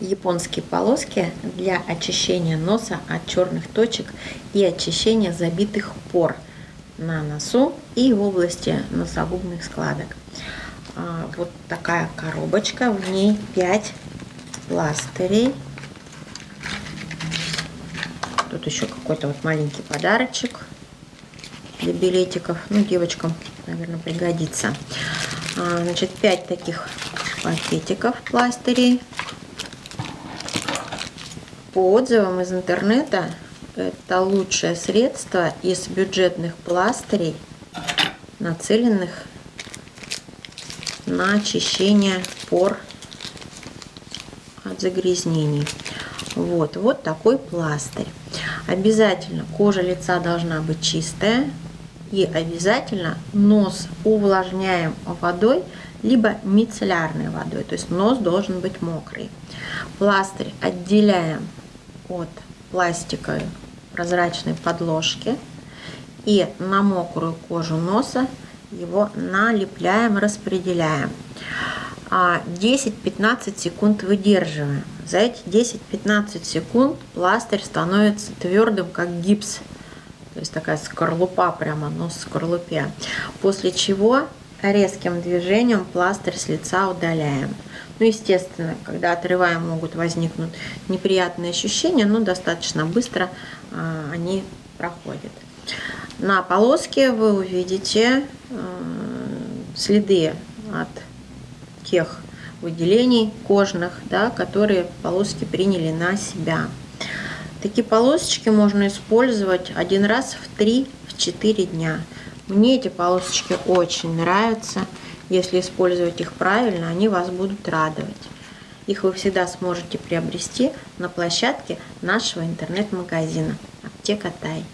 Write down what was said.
Японские полоски для очищения носа от черных точек и очищения забитых пор на носу и в области носогубных складок. А, вот такая коробочка, в ней 5 пластырей. Тут еще какой-то вот маленький подарочек для билетиков. Ну, девочкам, наверное, пригодится. А, значит, 5 таких пакетиков пластырей по отзывам из интернета, это лучшее средство из бюджетных пластырей, нацеленных на очищение пор от загрязнений. Вот, вот такой пластырь. Обязательно кожа лица должна быть чистая. И обязательно нос увлажняем водой, либо мицеллярной водой. То есть нос должен быть мокрый. Пластырь отделяем от пластиковой прозрачной подложки и на мокрую кожу носа его налепляем, распределяем. 10-15 а секунд выдерживаем. За эти 10-15 секунд пластырь становится твердым, как гипс. То есть такая скорлупа, прямо нос в скорлупе. После чего резким движением пластырь с лица удаляем. Ну, естественно, когда отрываем, могут возникнуть неприятные ощущения, но достаточно быстро а, они проходят. На полоске вы увидите а, следы от тех выделений кожных, да, которые полоски приняли на себя. Такие полосочки можно использовать один раз в 3-4 дня. Мне эти полосочки очень нравятся. Если использовать их правильно, они вас будут радовать. Их вы всегда сможете приобрести на площадке нашего интернет-магазина «Аптека Тай».